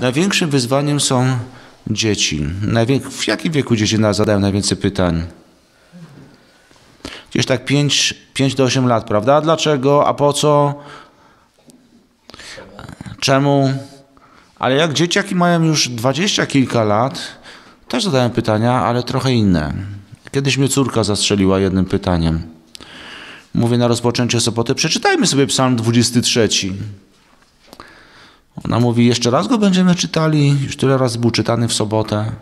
Największym wyzwaniem są dzieci. W jakim wieku dzieci zadają najwięcej pytań? Gdzieś tak 5, 5 do 8 lat, prawda? Dlaczego? A po co? Czemu? Ale jak dzieciaki mają już dwadzieścia kilka lat, też zadają pytania, ale trochę inne. Kiedyś mnie córka zastrzeliła jednym pytaniem. Mówię na rozpoczęcie soboty, przeczytajmy sobie psalm 23. Ona mówi, jeszcze raz go będziemy czytali, już tyle razy był czytany w sobotę.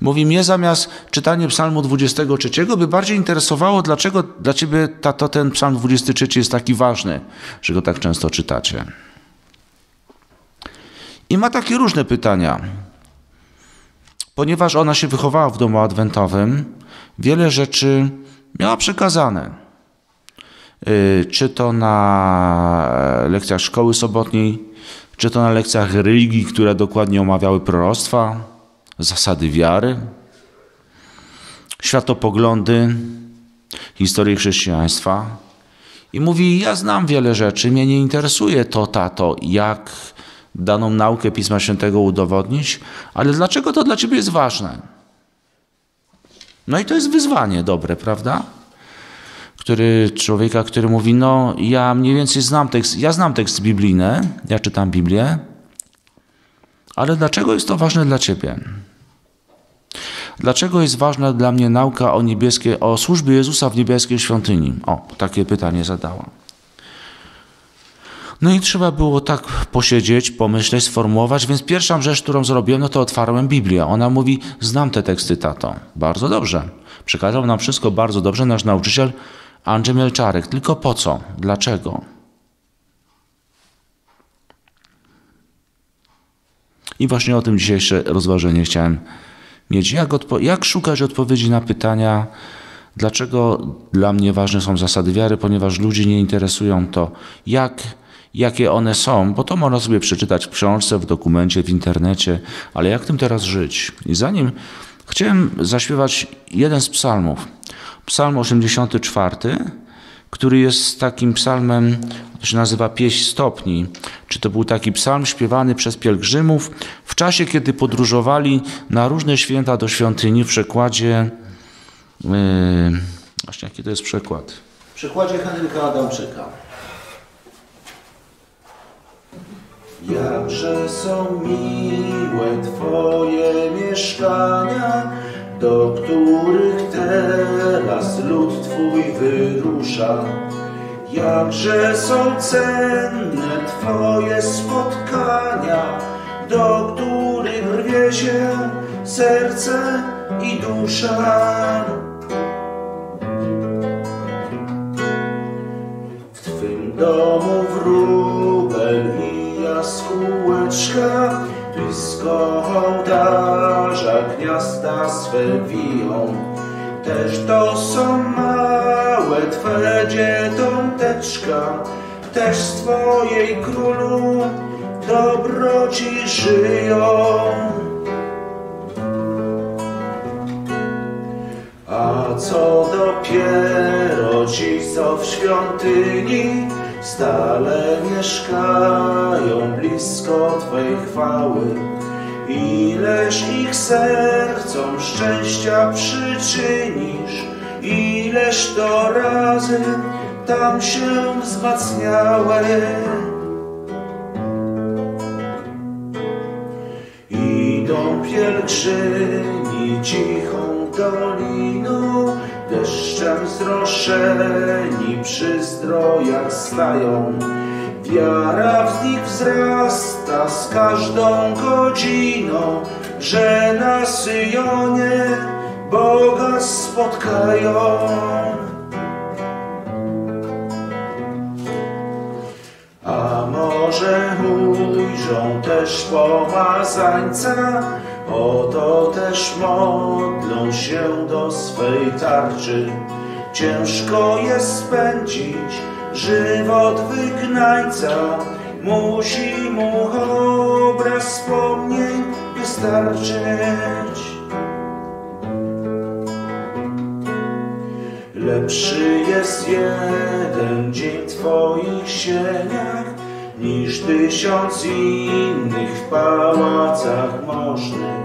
Mówi, mnie zamiast czytania psalmu 23 by bardziej interesowało, dlaczego dla ciebie tato, ten psalm 23 jest taki ważny, że go tak często czytacie. I ma takie różne pytania. Ponieważ ona się wychowała w domu adwentowym, wiele rzeczy miała przekazane. Y, czy to na lekcjach szkoły sobotniej, czy to na lekcjach religii, które dokładnie omawiały proroctwa, zasady wiary, światopoglądy, historię chrześcijaństwa. I mówi: Ja znam wiele rzeczy, mnie nie interesuje to, tato, jak daną naukę Pisma Świętego udowodnić, ale dlaczego to dla ciebie jest ważne? No i to jest wyzwanie dobre, prawda? Który, człowieka, który mówi, no ja mniej więcej znam tekst, ja znam tekst biblijny, ja czytam Biblię, ale dlaczego jest to ważne dla ciebie? Dlaczego jest ważna dla mnie nauka o niebieskiej, o służbie Jezusa w niebieskiej świątyni? O, takie pytanie zadała. No i trzeba było tak posiedzieć, pomyśleć, sformułować, więc pierwsza rzecz, którą zrobiłem, no to otwarłem Biblię. Ona mówi, znam te teksty, tato. Bardzo dobrze. Przekazał nam wszystko bardzo dobrze nasz nauczyciel Andrzej Mielczarek. Tylko po co? Dlaczego? I właśnie o tym dzisiejsze rozważenie chciałem mieć. Jak, jak szukać odpowiedzi na pytania, dlaczego dla mnie ważne są zasady wiary, ponieważ ludzi nie interesują to, jak jakie one są, bo to można sobie przeczytać w książce, w dokumencie, w internecie, ale jak tym teraz żyć? I zanim chciałem zaśpiewać jeden z psalmów, psalm 84, który jest takim psalmem, to się nazywa Pieśń Stopni. Czy to był taki psalm śpiewany przez pielgrzymów w czasie, kiedy podróżowali na różne święta do świątyni w przekładzie. Yy, właśnie jaki to jest przekład? W przekładzie Henryka Adamczyka. Jakże są miłe Twoje mieszkania, do których teraz lud Twój wyrusza. Jakże są cenne Twoje spotkania, do których rwie się serce i dusza. W Twym domu wróbel jaskółeczka blisko ołtarza gniazda swe wiją. Też to są małe Twe dzietąteczka, też z Twojej królu dobroci żyją. A co dopiero ci, co w świątyni stale mieszkają blisko Twej chwały. Ileż ich sercom szczęścia przyczynisz, ileż to razy tam się wzmacniały. Idą pielgrzymi cichą doliną, deszczem zroszeni przy zdrojach stają. Wiara w nich wzrasta z każdą godziną, że na Syjonie Boga spotkają. A może ujrzą też pomazańca, Oto też modlą się do swej tarczy. Ciężko jest spędzić żywot wygnańca, musi mu obraz wspomnień wystarczyć. Lepszy jest jeden dzień Twoich sieniach, niż tysiąc innych w pałacach możnych.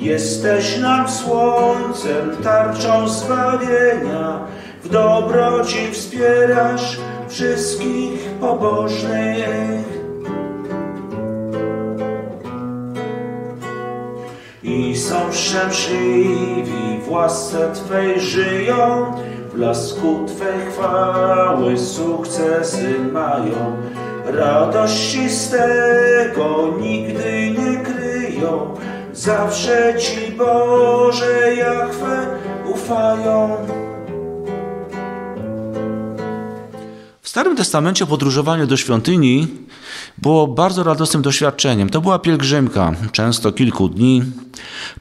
Jesteś nam słońcem, tarczą zbawienia, w dobroci wspierasz wszystkich pobożnych. I są szczęśliwi w łasce Twej żyją, w blasku Twej chwały sukcesy mają. Radości z tego nigdy nie kryją, zawsze Ci Boże Jachwę ufają. W Starym Testamencie podróżowanie do świątyni było bardzo radosnym doświadczeniem. To była pielgrzymka, często kilku dni.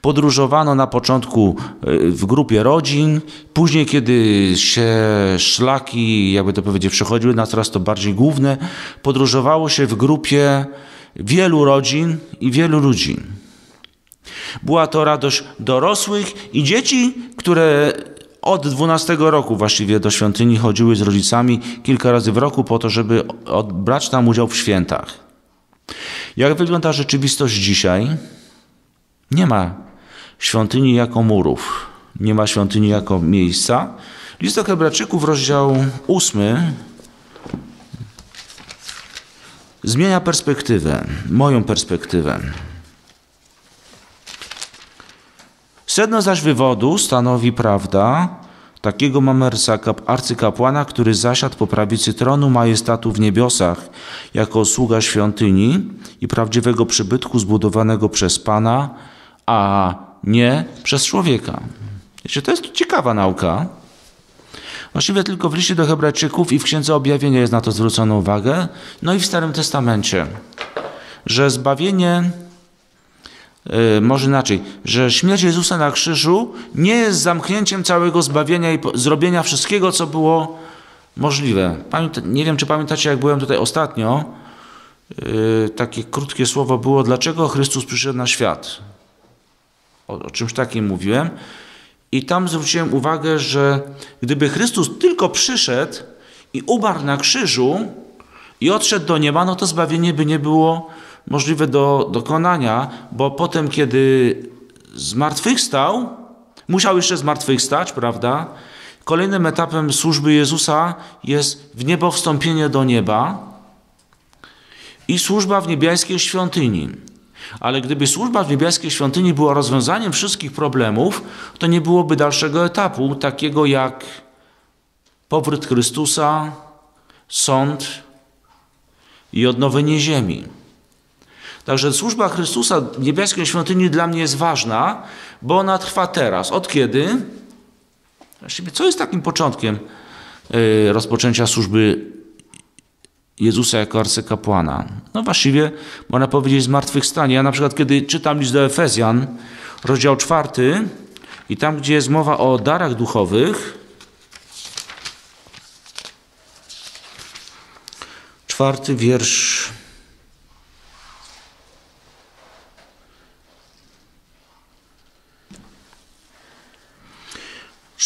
Podróżowano na początku y, w grupie rodzin, później, kiedy się szlaki, jakby to powiedzieć, przechodziły na coraz to bardziej główne, podróżowało się w grupie wielu rodzin i wielu ludzi. Była to radość dorosłych i dzieci, które od 12 roku właściwie do świątyni chodziły z rodzicami kilka razy w roku po to, żeby brać tam udział w świętach. Jak wygląda rzeczywistość dzisiaj? Nie ma świątyni jako murów, nie ma świątyni jako miejsca. List do Hebrajczyków, rozdział 8, zmienia perspektywę, moją perspektywę. Sedno zaś wywodu stanowi prawda takiego mamersa arcykapłana, który zasiadł po prawicy tronu majestatu w niebiosach jako sługa świątyni i prawdziwego przybytku zbudowanego przez Pana, a nie przez człowieka. Wiecie, to jest ciekawa nauka. Właściwie tylko w liście do Hebrajczyków i w Księdze Objawienia jest na to zwrócono uwagę, no i w Starym Testamencie, że zbawienie może inaczej, że śmierć Jezusa na krzyżu nie jest zamknięciem całego zbawienia i zrobienia wszystkiego, co było możliwe. Pamięta, nie wiem, czy pamiętacie, jak byłem tutaj ostatnio, yy, takie krótkie słowo było, dlaczego Chrystus przyszedł na świat. O, o czymś takim mówiłem. I tam zwróciłem uwagę, że gdyby Chrystus tylko przyszedł i umarł na krzyżu i odszedł do nieba, no to zbawienie by nie było możliwe do dokonania, bo potem, kiedy zmartwychwstał, musiał jeszcze zmartwychwstać, prawda? Kolejnym etapem służby Jezusa jest w niebo wstąpienie do nieba i służba w niebiańskiej świątyni. Ale gdyby służba w niebiańskiej świątyni była rozwiązaniem wszystkich problemów, to nie byłoby dalszego etapu, takiego jak powrót Chrystusa, sąd i odnowienie ziemi. Także służba Chrystusa w niebieskiej świątyni dla mnie jest ważna, bo ona trwa teraz. Od kiedy? Właściwie, co jest takim początkiem y, rozpoczęcia służby Jezusa jako arcykapłana? No właściwie można powiedzieć zmartwychwstanie. Ja na przykład kiedy czytam list do Efezjan, rozdział czwarty i tam, gdzie jest mowa o darach duchowych, czwarty wiersz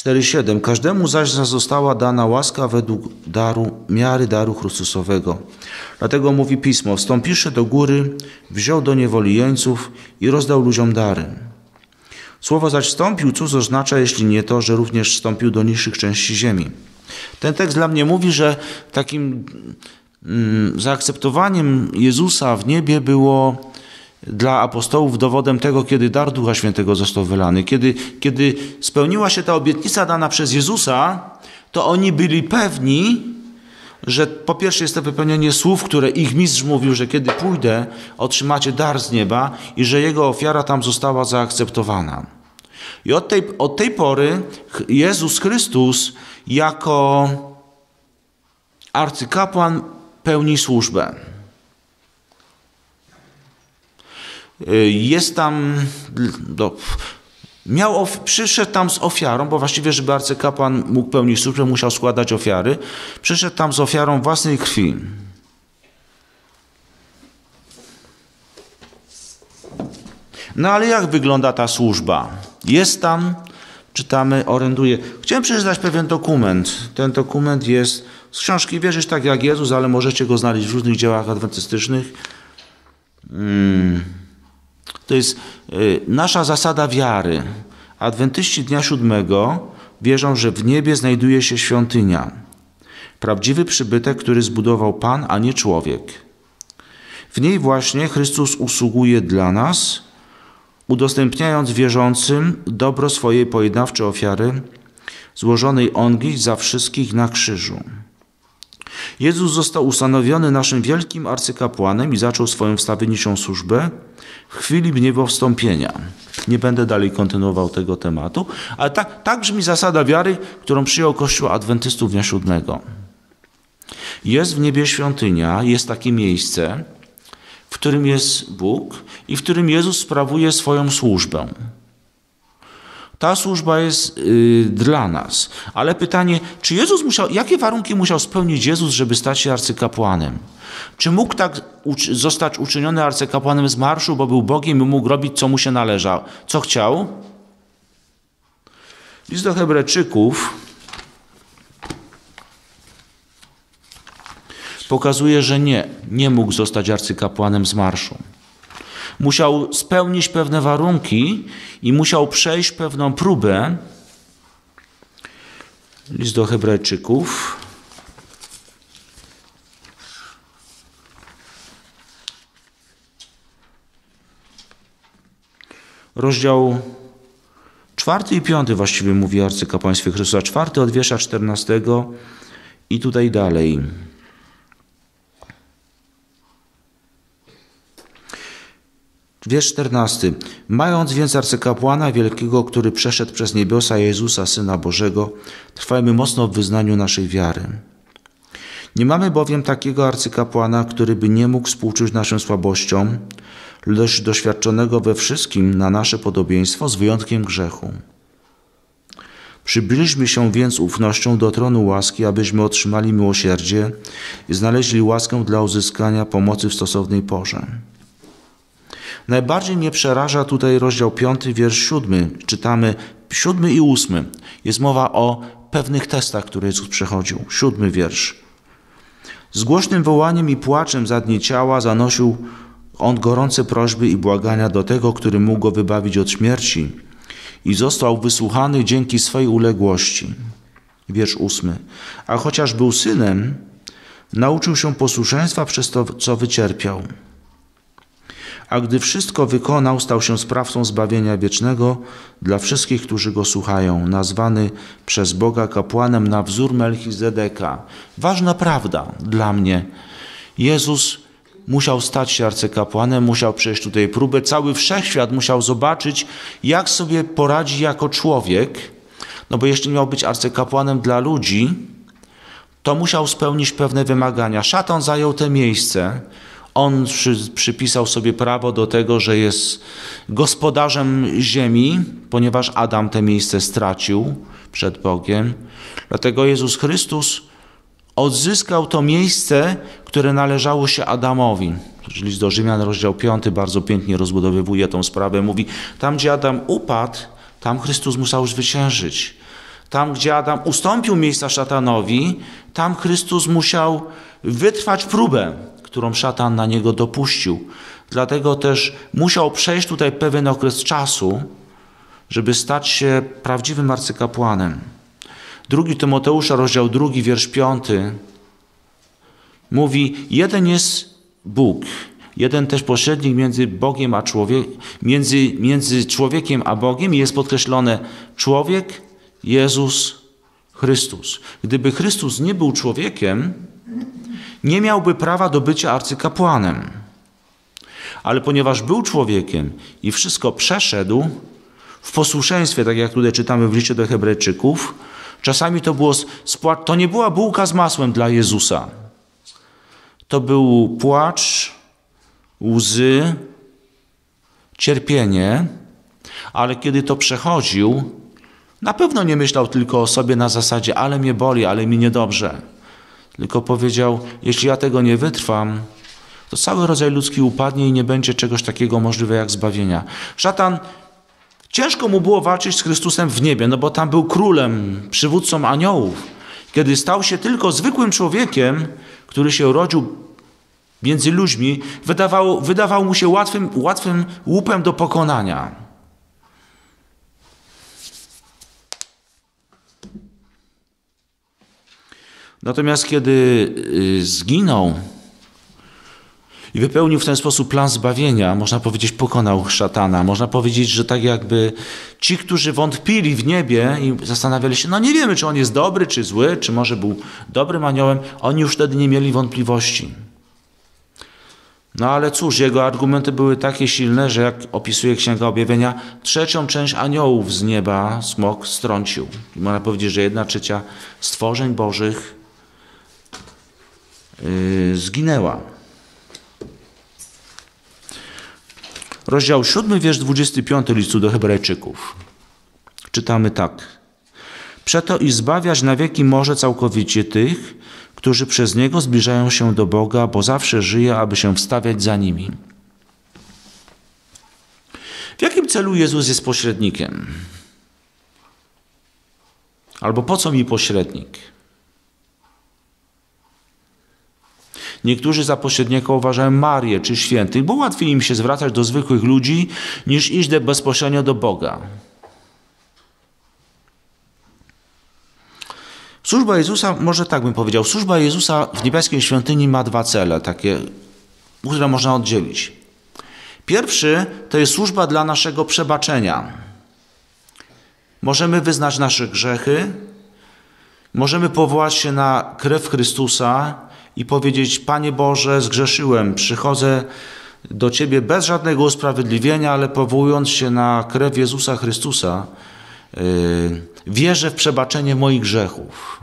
4,7 Każdemu zaś została dana łaska według daru, miary daru Chrystusowego. Dlatego mówi Pismo, wstąpiszy do góry, wziął do niewoli jeńców i rozdał ludziom dary. Słowo zaś wstąpił, cóż oznacza, jeśli nie to, że również wstąpił do niższych części ziemi. Ten tekst dla mnie mówi, że takim mm, zaakceptowaniem Jezusa w niebie było dla apostołów dowodem tego, kiedy dar Ducha Świętego został wylany. Kiedy, kiedy spełniła się ta obietnica dana przez Jezusa, to oni byli pewni, że po pierwsze jest to wypełnienie słów, które ich mistrz mówił, że kiedy pójdę, otrzymacie dar z nieba i że jego ofiara tam została zaakceptowana. I od tej, od tej pory Jezus Chrystus jako arcykapłan pełni służbę. Y, jest tam, do, miał, przyszedł tam z ofiarą, bo właściwie, żeby arcykapłan mógł pełnić służbę, musiał składać ofiary. Przyszedł tam z ofiarą własnej krwi. No ale jak wygląda ta służba? Jest tam, czytamy, oręduje. Chciałem przeczytać pewien dokument. Ten dokument jest z książki wierzyć tak jak Jezus, ale możecie go znaleźć w różnych dziełach adwentystycznych. Hmm. To jest y, nasza zasada wiary. Adwentyści dnia siódmego wierzą, że w niebie znajduje się świątynia. Prawdziwy przybytek, który zbudował Pan, a nie człowiek. W niej właśnie Chrystus usługuje dla nas, udostępniając wierzącym dobro swojej pojednawczej ofiary, złożonej ongi za wszystkich na krzyżu. Jezus został ustanowiony naszym wielkim arcykapłanem i zaczął swoją wstawienniczą służbę w chwili niebowstąpienia. Nie będę dalej kontynuował tego tematu, ale tak, tak brzmi zasada wiary, którą przyjął Kościół Adwentystów Dnia Siódmego. Jest w niebie świątynia, jest takie miejsce, w którym jest Bóg i w którym Jezus sprawuje swoją służbę. Ta służba jest yy, dla nas. Ale pytanie, czy Jezus musiał, jakie warunki musiał spełnić Jezus, żeby stać się arcykapłanem? Czy mógł tak zostać uczyniony arcykapłanem z marszu, bo był Bogiem i mógł robić, co mu się należało? Co chciał? List do Hebrajczyków pokazuje, że nie, nie mógł zostać arcykapłanem z marszu. Musiał spełnić pewne warunki i musiał przejść pewną próbę. List do Hebrajczyków. Rozdział czwarty i piąty właściwie mówi arcykapłaństwie Chrystusa. Czwarty od wiersza czternastego i tutaj dalej. Wiersz 14. Mając więc arcykapłana wielkiego, który przeszedł przez niebiosa Jezusa, Syna Bożego, trwajmy mocno w wyznaniu naszej wiary. Nie mamy bowiem takiego arcykapłana, który by nie mógł współczuć naszym słabościom, lecz doświadczonego we wszystkim na nasze podobieństwo z wyjątkiem grzechu. Przybliżmy się więc ufnością do tronu łaski, abyśmy otrzymali miłosierdzie i znaleźli łaskę dla uzyskania pomocy w stosownej porze. Najbardziej mnie przeraża tutaj rozdział 5, wiersz 7. Czytamy 7 i 8. Jest mowa o pewnych testach, które Jezus przechodził. Siódmy wiersz. Z głośnym wołaniem i płaczem za dni ciała zanosił on gorące prośby i błagania do tego, który mógł go wybawić od śmierci i został wysłuchany dzięki swej uległości. Wiersz ósmy. A chociaż był synem, nauczył się posłuszeństwa przez to, co wycierpiał a gdy wszystko wykonał, stał się sprawcą zbawienia wiecznego dla wszystkich, którzy go słuchają, nazwany przez Boga kapłanem na wzór Melchizedeka. Ważna prawda dla mnie. Jezus musiał stać się arcykapłanem, musiał przejść tutaj próbę. Cały wszechświat musiał zobaczyć, jak sobie poradzi jako człowiek. No bo jeśli miał być arcykapłanem dla ludzi, to musiał spełnić pewne wymagania. Szatan zajął te miejsce. On przy, przypisał sobie prawo do tego, że jest gospodarzem ziemi, ponieważ Adam te miejsce stracił przed Bogiem. Dlatego Jezus Chrystus odzyskał to miejsce, które należało się Adamowi. List do Rzymian, rozdział 5, bardzo pięknie rozbudowywuje tą sprawę. Mówi, tam gdzie Adam upadł, tam Chrystus musiał zwyciężyć. Tam, gdzie Adam ustąpił miejsca szatanowi, tam Chrystus musiał wytrwać próbę którą szatan na niego dopuścił. Dlatego też musiał przejść tutaj pewien okres czasu, żeby stać się prawdziwym arcykapłanem. Drugi Tymoteusza, rozdział drugi, wiersz piąty, mówi: Jeden jest Bóg, jeden też pośrednik między Bogiem a człowiekiem, między, między człowiekiem a Bogiem jest podkreślone człowiek, Jezus, Chrystus. Gdyby Chrystus nie był człowiekiem, nie miałby prawa do bycia arcykapłanem. Ale ponieważ był człowiekiem i wszystko przeszedł w posłuszeństwie, tak jak tutaj czytamy w liście do Hebrajczyków, czasami to było spłat, to nie była bułka z masłem dla Jezusa. To był płacz, łzy, cierpienie, ale kiedy to przechodził, na pewno nie myślał tylko o sobie na zasadzie, ale mnie boli, ale mi niedobrze. Tylko powiedział: Jeśli ja tego nie wytrwam, to cały rodzaj ludzki upadnie i nie będzie czegoś takiego możliwe jak zbawienia. Szatan Ciężko mu było walczyć z Chrystusem w niebie, no bo tam był królem, przywódcą aniołów. kiedy stał się tylko zwykłym człowiekiem, który się urodził między ludźmi, wydawał, wydawał mu się łatwym, łatwym łupem do pokonania. Natomiast kiedy y, zginął i wypełnił w ten sposób plan zbawienia, można powiedzieć, pokonał szatana. Można powiedzieć, że tak jakby ci, którzy wątpili w niebie i zastanawiali się, no nie wiemy, czy on jest dobry, czy zły, czy może był dobrym aniołem, oni już wtedy nie mieli wątpliwości. No ale cóż, jego argumenty były takie silne, że jak opisuje Księga Objawienia, trzecią część aniołów z nieba smok strącił. I można powiedzieć, że jedna trzecia stworzeń bożych zginęła. Rozdział 7, wiersz 25 listu do Hebrajczyków. Czytamy tak. Przeto i zbawiać na wieki może całkowicie tych, którzy przez Niego zbliżają się do Boga, bo zawsze żyje, aby się wstawiać za nimi. W jakim celu Jezus jest pośrednikiem? Albo po co mi pośrednik? Niektórzy za pośrednika uważają Marię czy świętych, bo łatwiej im się zwracać do zwykłych ludzi, niż iść bezpośrednio do Boga. Służba Jezusa, może tak bym powiedział, służba Jezusa w niebieskiej świątyni ma dwa cele, takie, które można oddzielić. Pierwszy to jest służba dla naszego przebaczenia. Możemy wyznać nasze grzechy, możemy powołać się na krew Chrystusa i powiedzieć: Panie Boże, zgrzeszyłem, przychodzę do Ciebie bez żadnego usprawiedliwienia, ale powołując się na krew Jezusa Chrystusa, yy, wierzę w przebaczenie moich grzechów.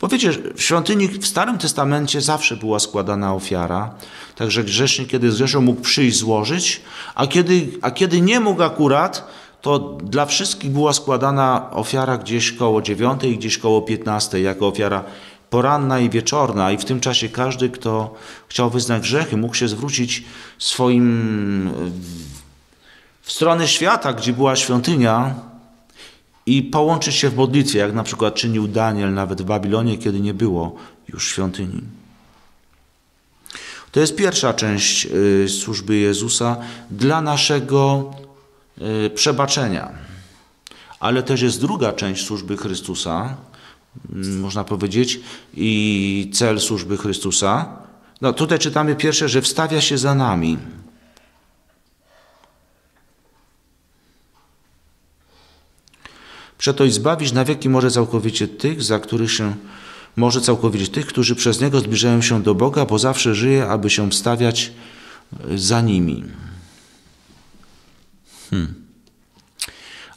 Bo wiecie, w świątyni w Starym Testamencie zawsze była składana ofiara, także grzesznik, kiedy zgrzeszył, mógł przyjść złożyć, a kiedy, a kiedy nie mógł akurat, to dla wszystkich była składana ofiara gdzieś koło dziewiątej, gdzieś koło piętnastej, jako ofiara poranna i wieczorna, i w tym czasie każdy, kto chciał wyznać grzechy, mógł się zwrócić swoim w stronę świata, gdzie była świątynia, i połączyć się w modlitwie, jak na przykład czynił Daniel nawet w Babilonie, kiedy nie było już świątyni. To jest pierwsza część y, służby Jezusa dla naszego y, przebaczenia. Ale też jest druga część służby Chrystusa, można powiedzieć, i cel służby Chrystusa. No, tutaj czytamy pierwsze, że wstawia się za nami. Przeto i zbawić na wieki może całkowicie tych, za których się może całkowicie tych, którzy przez Niego zbliżają się do Boga, bo zawsze żyje, aby się wstawiać za nimi. Hmm.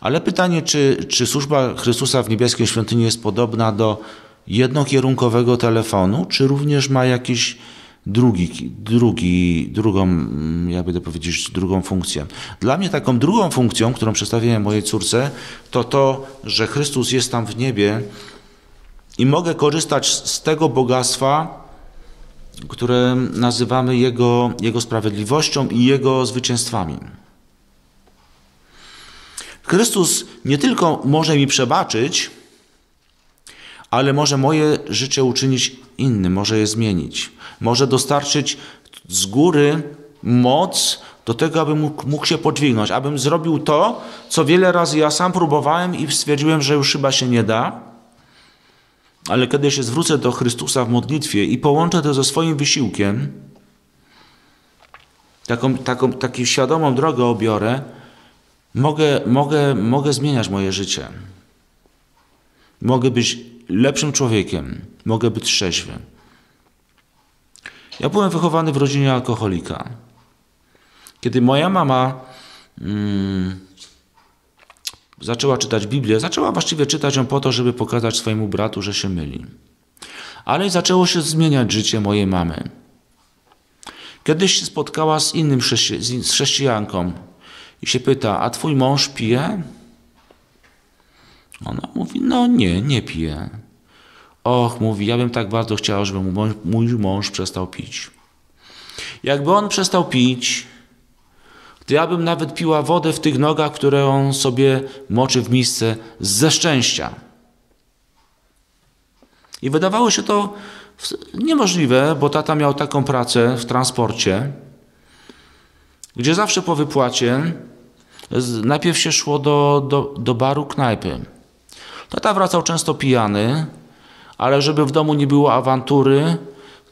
Ale pytanie, czy, czy służba Chrystusa w niebieskiej świątyni jest podobna do jednokierunkowego telefonu, czy również ma jakiś drugi, drugi, drugą, mm, jak będę powiedzieć, drugą funkcję. Dla mnie taką drugą funkcją, którą przedstawiłem mojej córce, to to, że Chrystus jest tam w niebie i mogę korzystać z tego bogactwa, które nazywamy Jego, Jego sprawiedliwością i Jego zwycięstwami. Chrystus nie tylko może mi przebaczyć, ale może moje życie uczynić innym, może je zmienić. Może dostarczyć z góry moc do tego, abym mógł, się podźwignąć, abym zrobił to, co wiele razy ja sam próbowałem i stwierdziłem, że już chyba się nie da. Ale kiedy się zwrócę do Chrystusa w modlitwie i połączę to ze swoim wysiłkiem, taką, taką, taką świadomą drogę obiorę, mogę, mogę, mogę zmieniać moje życie. Mogę być lepszym człowiekiem, mogę być trzeźwy. Ja byłem wychowany w rodzinie alkoholika. Kiedy moja mama mm, zaczęła czytać Biblię, zaczęła właściwie czytać ją po to, żeby pokazać swojemu bratu, że się myli. Ale zaczęło się zmieniać życie mojej mamy. Kiedyś się spotkała z innym chrześci z chrześcijanką i się pyta, a twój mąż pije? Ona mówi, no nie, nie pije. Och, mówi, ja bym tak bardzo chciała, żeby mój mąż przestał pić. Jakby on przestał pić, to ja bym nawet piła wodę w tych nogach, które on sobie moczy w misce ze szczęścia. I wydawało się to niemożliwe, bo tata miał taką pracę w transporcie, gdzie zawsze po wypłacie najpierw się szło do, do, do baru knajpy. Tata wracał często pijany, ale żeby w domu nie było awantury,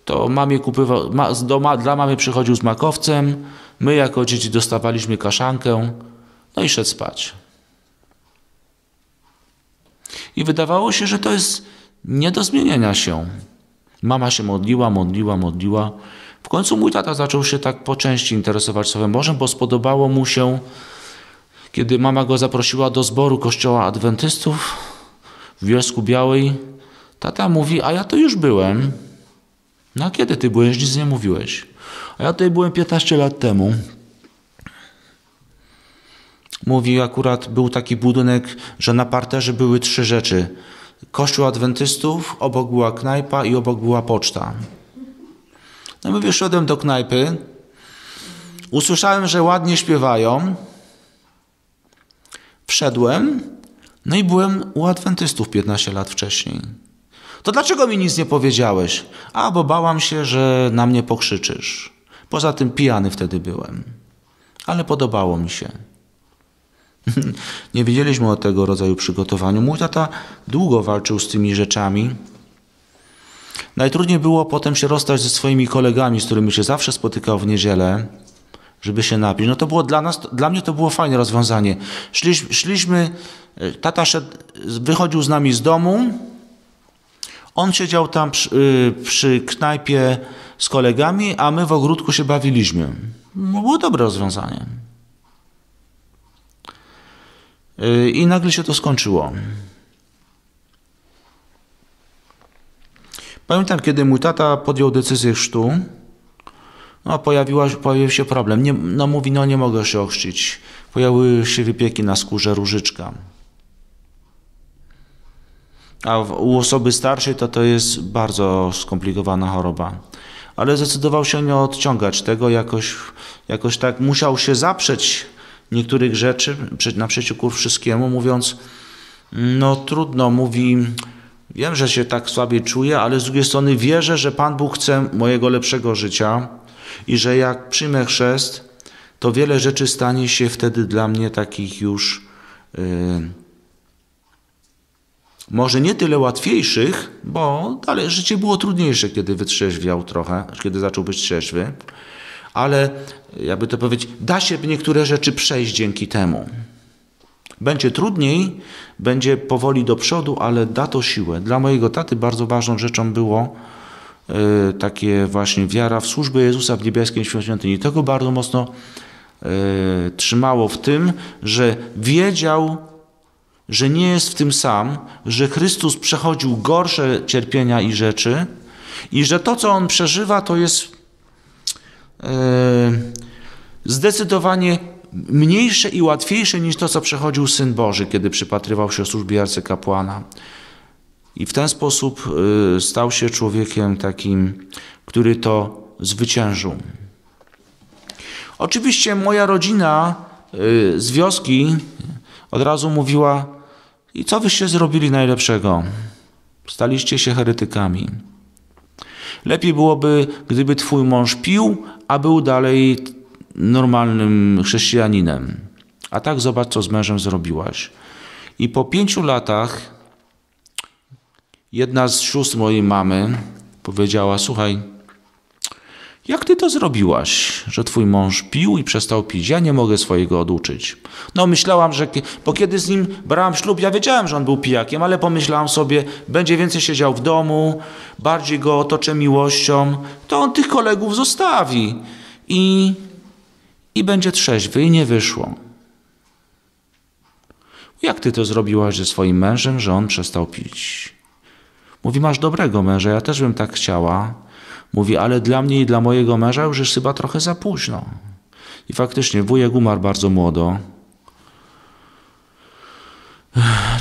to mamie kupywał, ma, do, ma, dla mamy przychodził z makowcem, my jako dzieci dostawaliśmy kaszankę, no i szedł spać. I wydawało się, że to jest nie do zmienienia się. Mama się modliła, modliła, modliła. W końcu mój tata zaczął się tak po części interesować Słowem Bożym, bo spodobało mu się, kiedy mama go zaprosiła do zboru kościoła adwentystów w Bielsku Białej. Tata mówi, a ja to już byłem. No a kiedy ty byłeś? Nic nie mówiłeś. A ja tutaj byłem 15 lat temu. Mówi, akurat był taki budynek, że na parterze były trzy rzeczy. Kościół adwentystów, obok była knajpa i obok była poczta. No my wyszedłem do knajpy, usłyszałem, że ładnie śpiewają, wszedłem, no i byłem u adwentystów 15 lat wcześniej. To dlaczego mi nic nie powiedziałeś? A, bo bałam się, że na mnie pokrzyczysz. Poza tym pijany wtedy byłem. Ale podobało mi się. Nie wiedzieliśmy o tego rodzaju przygotowaniu. Mój tata długo walczył z tymi rzeczami. Najtrudniej było potem się rozstać ze swoimi kolegami, z którymi się zawsze spotykał w niedzielę, żeby się napić. No to było dla nas, dla mnie to było fajne rozwiązanie. Szliśmy, szliśmy e, tata wychodził z nami z domu, on siedział tam przy, y, przy knajpie z kolegami, a my w ogródku się bawiliśmy. No było dobre rozwiązanie. Y, I nagle się to skończyło. Pamiętam, kiedy mój tata podjął decyzję chrztu, no, pojawiła, pojawił się problem. Nie, no mówi, no nie mogę się ochrzcić. Pojawiły się wypieki na skórze różyczka. A u osoby starszej to to jest bardzo skomplikowana choroba. Ale zdecydował się nie odciągać tego, jakoś, jakoś tak musiał się zaprzeć niektórych rzeczy naprzeciwko wszystkiemu, mówiąc, no trudno, mówi, wiem, że się tak słabiej czuję, ale z drugiej strony wierzę, że Pan Bóg chce mojego lepszego życia i że jak przyjmę chrzest, to wiele rzeczy stanie się wtedy dla mnie takich już yy, może nie tyle łatwiejszych, bo ale życie było trudniejsze, kiedy wytrzeźwiał trochę, kiedy zaczął być trzeźwy, ale jakby to powiedzieć, da się niektóre rzeczy przejść dzięki temu. Będzie trudniej, będzie powoli do przodu, ale da to siłę. Dla mojego taty bardzo ważną rzeczą było y, takie właśnie wiara w służbę Jezusa w niebieskim świątyni. Tego bardzo mocno y, trzymało w tym, że wiedział, że nie jest w tym sam, że Chrystus przechodził gorsze cierpienia i rzeczy i że to, co on przeżywa, to jest e, zdecydowanie mniejsze i łatwiejsze niż to, co przechodził Syn Boży, kiedy przypatrywał się służbie arcykapłana. I w ten sposób e, stał się człowiekiem takim, który to zwyciężył. Oczywiście moja rodzina e, z wioski od razu mówiła: I co wyście zrobili najlepszego? Staliście się heretykami. Lepiej byłoby, gdyby twój mąż pił, a był dalej normalnym chrześcijaninem. A tak zobacz, co z mężem zrobiłaś. I po pięciu latach jedna z sióstr mojej mamy powiedziała: Słuchaj, jak ty to zrobiłaś, że twój mąż pił i przestał pić? Ja nie mogę swojego oduczyć. No myślałam, że... Bo kiedy z nim brałam ślub, ja wiedziałem, że on był pijakiem, ale pomyślałam sobie, będzie więcej siedział w domu, bardziej go otoczę miłością, to on tych kolegów zostawi i, i będzie trzeźwy i nie wyszło. Jak ty to zrobiłaś ze swoim mężem, że on przestał pić? Mówi, masz dobrego męża, ja też bym tak chciała, Mówi, ale dla mnie i dla mojego męża już jest chyba trochę za późno. I faktycznie wujek umarł bardzo młodo.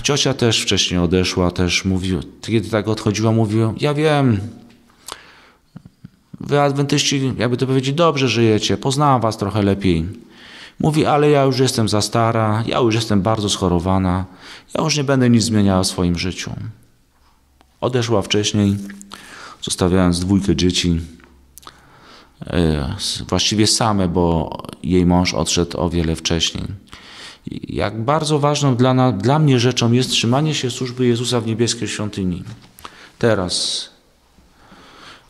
Ciocia też wcześniej odeszła, też mówił, kiedy tak odchodziła, mówiła, ja wiem, wy adwentyści, jakby to powiedzieć, dobrze żyjecie, poznałam was trochę lepiej. Mówi, ale ja już jestem za stara, ja już jestem bardzo schorowana, ja już nie będę nic zmieniała w swoim życiu. Odeszła wcześniej, zostawiając dwójkę dzieci. E, właściwie same, bo jej mąż odszedł o wiele wcześniej. Jak bardzo ważną dla, dla mnie rzeczą jest trzymanie się służby Jezusa w niebieskiej świątyni. Teraz.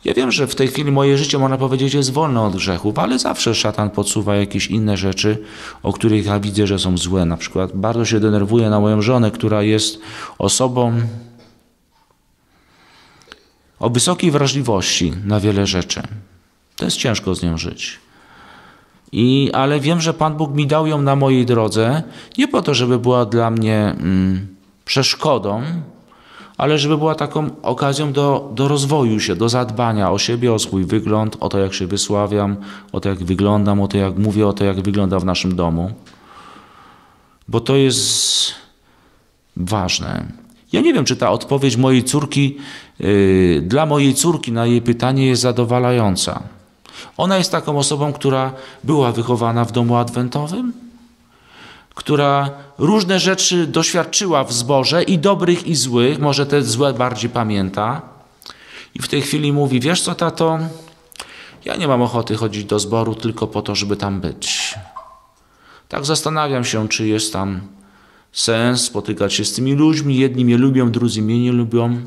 Ja wiem, że w tej chwili moje życie, można powiedzieć, jest wolne od grzechów, ale zawsze szatan podsuwa jakieś inne rzeczy, o których ja widzę, że są złe. Na przykład bardzo się denerwuję na moją żonę, która jest osobą o wysokiej wrażliwości na wiele rzeczy. To jest ciężko z nią żyć. I, ale wiem, że Pan Bóg mi dał ją na mojej drodze, nie po to, żeby była dla mnie mm, przeszkodą, ale żeby była taką okazją do, do rozwoju się, do zadbania o siebie, o swój wygląd, o to, jak się wysławiam, o to, jak wyglądam, o to, jak mówię, o to, jak wygląda w naszym domu. Bo to jest ważne. Ja nie wiem, czy ta odpowiedź mojej córki, yy, dla mojej córki na jej pytanie jest zadowalająca. Ona jest taką osobą, która była wychowana w domu adwentowym, która różne rzeczy doświadczyła w zborze i dobrych i złych, może te złe bardziej pamięta. I w tej chwili mówi: Wiesz co, tato, ja nie mam ochoty chodzić do zboru tylko po to, żeby tam być. Tak zastanawiam się, czy jest tam sens spotykać się z tymi ludźmi. Jedni mnie lubią, drudzy mnie nie lubią.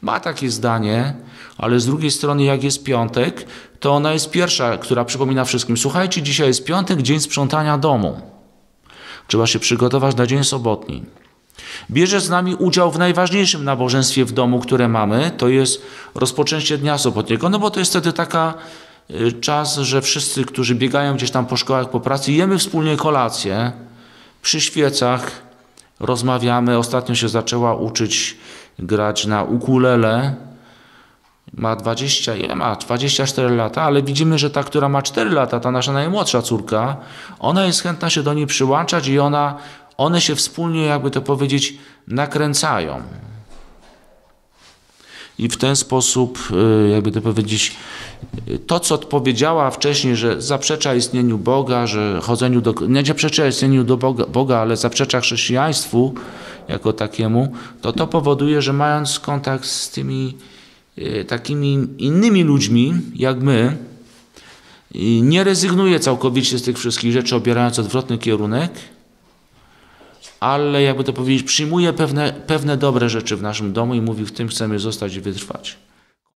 Ma takie zdanie, ale z drugiej strony, jak jest piątek, to ona jest pierwsza, która przypomina wszystkim: Słuchajcie, dzisiaj jest piątek, dzień sprzątania domu. Trzeba się przygotować na dzień sobotni. Bierze z nami udział w najważniejszym nabożeństwie w domu, które mamy, to jest rozpoczęcie dnia sobotniego, no bo to jest wtedy taka y, czas, że wszyscy, którzy biegają gdzieś tam po szkołach, po pracy, jemy wspólnie kolację przy świecach, rozmawiamy. Ostatnio się zaczęła uczyć grać na ukulele. Ma 20, ile ma? 24 lata, ale widzimy, że ta, która ma 4 lata, ta nasza najmłodsza córka, ona jest chętna się do niej przyłączać i ona, one się wspólnie, jakby to powiedzieć, nakręcają. I w ten sposób, y, jakby to powiedzieć, to, co powiedziała wcześniej, że zaprzecza istnieniu Boga, że chodzeniu do. Nie zaprzecza istnieniu do Boga, Boga, ale zaprzecza chrześcijaństwu jako takiemu, to to powoduje, że mając kontakt z tymi y, takimi innymi ludźmi, jak my, nie rezygnuje całkowicie z tych wszystkich rzeczy, obierając odwrotny kierunek, ale jakby to powiedzieć, przyjmuje pewne, pewne dobre rzeczy w naszym domu i mówi, w tym chcemy zostać i wytrwać.